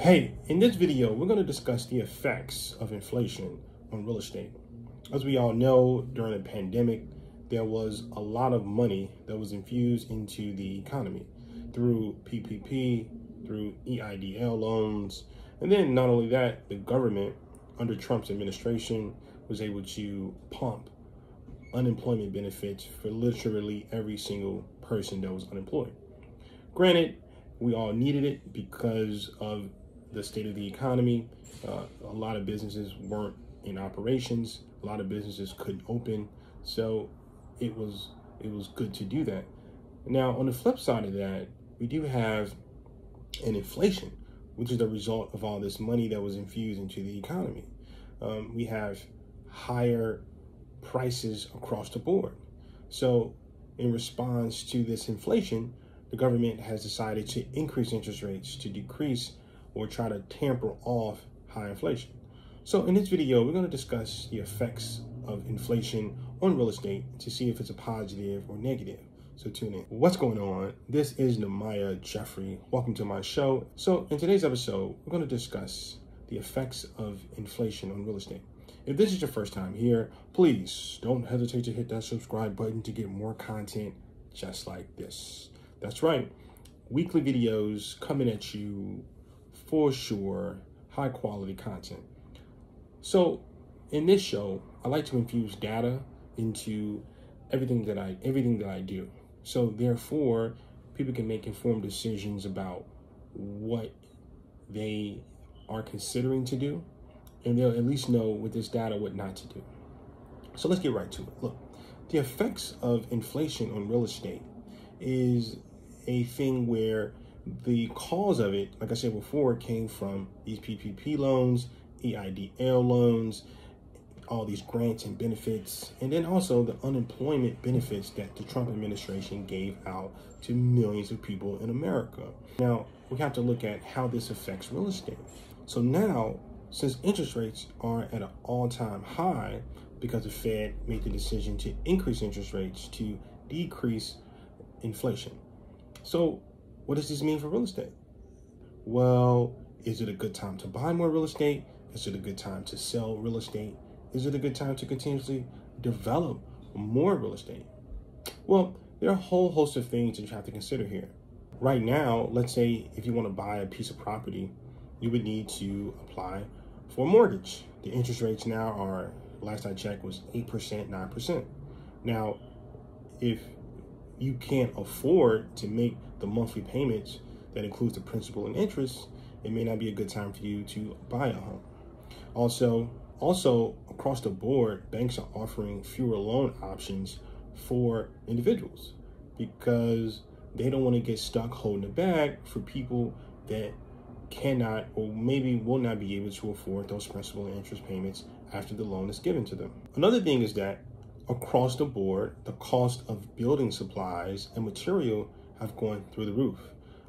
Hey, in this video, we're going to discuss the effects of inflation on real estate. As we all know, during the pandemic, there was a lot of money that was infused into the economy through PPP, through EIDL loans. And then not only that, the government under Trump's administration was able to pump unemployment benefits for literally every single person that was unemployed. Granted, we all needed it because of the state of the economy. Uh, a lot of businesses weren't in operations. A lot of businesses couldn't open. So it was it was good to do that. Now, on the flip side of that, we do have an inflation, which is the result of all this money that was infused into the economy. Um, we have higher prices across the board. So, in response to this inflation, the government has decided to increase interest rates to decrease or try to tamper off high inflation. So in this video, we're going to discuss the effects of inflation on real estate to see if it's a positive or negative. So tune in. What's going on? This is Namaya Jeffrey. Welcome to my show. So in today's episode, we're going to discuss the effects of inflation on real estate. If this is your first time here, please don't hesitate to hit that subscribe button to get more content just like this. That's right. Weekly videos coming at you for sure, high quality content. So in this show, I like to infuse data into everything that I everything that I do. So therefore, people can make informed decisions about what they are considering to do, and they'll at least know with this data what not to do. So let's get right to it. Look, the effects of inflation on real estate is a thing where the cause of it, like I said before, came from these PPP loans, EIDL loans, all these grants and benefits, and then also the unemployment benefits that the Trump administration gave out to millions of people in America. Now, we have to look at how this affects real estate. So now, since interest rates are at an all-time high because the Fed made the decision to increase interest rates to decrease inflation. So what does this mean for real estate? Well, is it a good time to buy more real estate? Is it a good time to sell real estate? Is it a good time to continuously develop more real estate? Well, there are a whole host of things that you have to consider here. Right now, let's say if you want to buy a piece of property, you would need to apply for a mortgage. The interest rates now are, last I checked, was 8%, 9%. Now, if you can't afford to make the monthly payments that includes the principal and interest, it may not be a good time for you to buy a home. Also, also across the board, banks are offering fewer loan options for individuals because they don't want to get stuck holding the bag for people that cannot or maybe will not be able to afford those principal and interest payments after the loan is given to them. Another thing is that across the board, the cost of building supplies and material have gone through the roof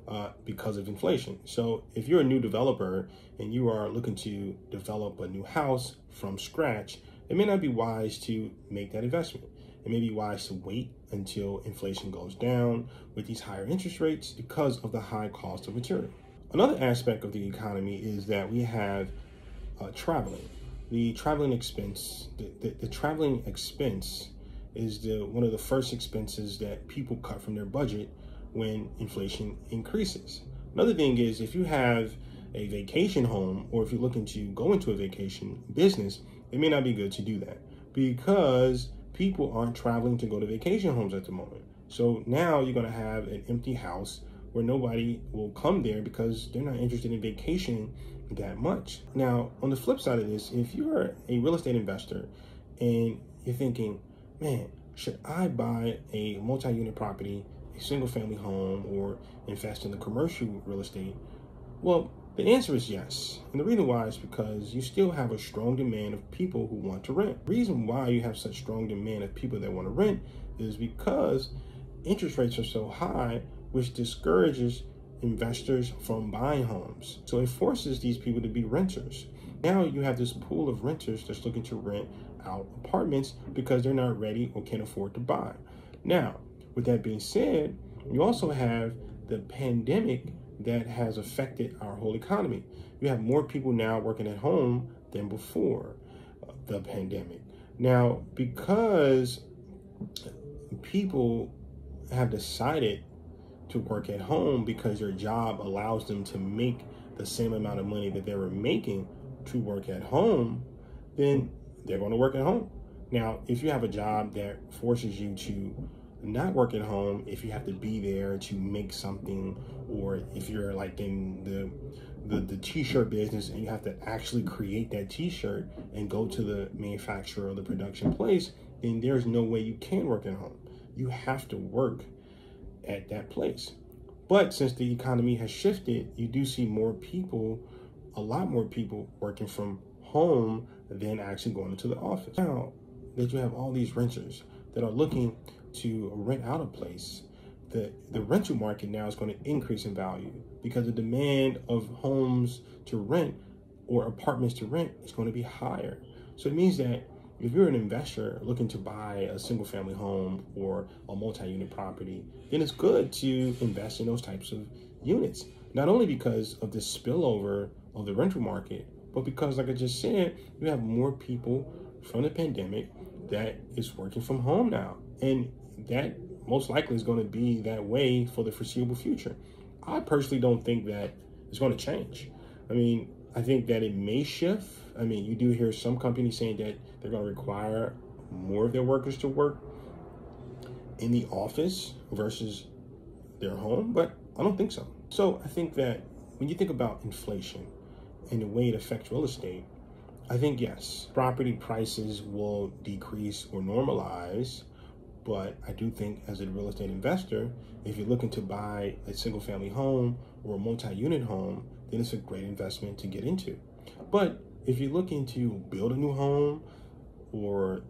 uh, because of inflation. So if you're a new developer and you are looking to develop a new house from scratch, it may not be wise to make that investment. It may be wise to wait until inflation goes down with these higher interest rates because of the high cost of material. Another aspect of the economy is that we have uh, traveling the traveling expense, the, the, the, traveling expense is the one of the first expenses that people cut from their budget when inflation increases. Another thing is if you have a vacation home or if you're looking to go into a vacation business, it may not be good to do that because people aren't traveling to go to vacation homes at the moment. So now you're going to have an empty house where nobody will come there because they're not interested in vacation that much. Now, on the flip side of this, if you're a real estate investor and you're thinking, man, should I buy a multi-unit property, a single family home, or invest in the commercial real estate? Well, the answer is yes. And the reason why is because you still have a strong demand of people who want to rent. The reason why you have such strong demand of people that want to rent is because interest rates are so high, which discourages investors from buying homes. So it forces these people to be renters. Now you have this pool of renters that's looking to rent out apartments because they're not ready or can't afford to buy. Now, with that being said, you also have the pandemic that has affected our whole economy. You have more people now working at home than before uh, the pandemic. Now, because people have decided to work at home because your job allows them to make the same amount of money that they were making to work at home, then they're going to work at home. Now, if you have a job that forces you to not work at home, if you have to be there to make something, or if you're like in the the, the t-shirt business and you have to actually create that t-shirt and go to the manufacturer or the production place, then there's no way you can work at home. You have to work at that place. But since the economy has shifted, you do see more people, a lot more people working from home than actually going into the office. Now that you have all these renters that are looking to rent out a place, the, the rental market now is going to increase in value because the demand of homes to rent or apartments to rent is going to be higher. So it means that if you're an investor looking to buy a single family home or a multi-unit property, then it's good to invest in those types of units. Not only because of the spillover of the rental market, but because, like I just said, you have more people from the pandemic that is working from home now. And that most likely is going to be that way for the foreseeable future. I personally don't think that it's going to change. I mean, I think that it may shift. I mean, you do hear some companies saying that they're going to require more of their workers to work in the office versus their home, but I don't think so. So I think that when you think about inflation and the way it affects real estate, I think yes, property prices will decrease or normalize but I do think as a real estate investor, if you're looking to buy a single family home or a multi-unit home, then it's a great investment to get into. But if you're looking to build a new home or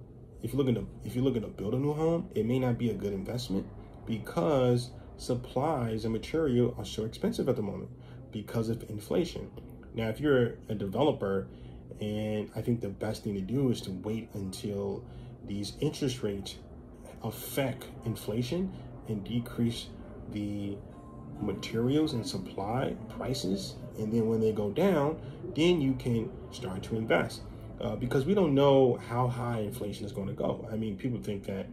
if you're looking to if you're looking to build a new home, it may not be a good investment because supplies and material are so expensive at the moment because of inflation. Now, if you're a developer, and I think the best thing to do is to wait until these interest rates affect inflation and decrease the materials and supply prices. And then when they go down, then you can start to invest. Uh, because we don't know how high inflation is going to go. I mean, people think that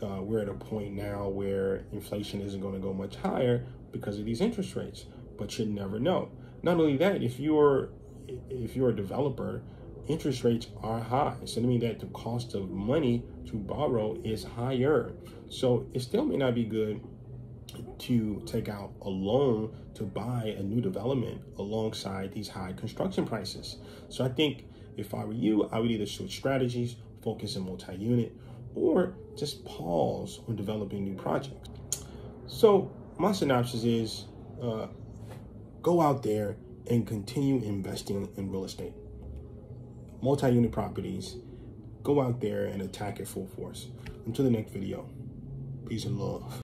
uh, we're at a point now where inflation isn't going to go much higher because of these interest rates, but you never know. Not only that, if you're if you're a developer interest rates are high. So that means that the cost of money to borrow is higher. So it still may not be good to take out a loan to buy a new development alongside these high construction prices. So I think if I were you, I would either switch strategies, focus on multi-unit, or just pause on developing new projects. So my synopsis is uh, go out there and continue investing in real estate multi-unit properties, go out there and attack it full force. Until the next video, peace and love.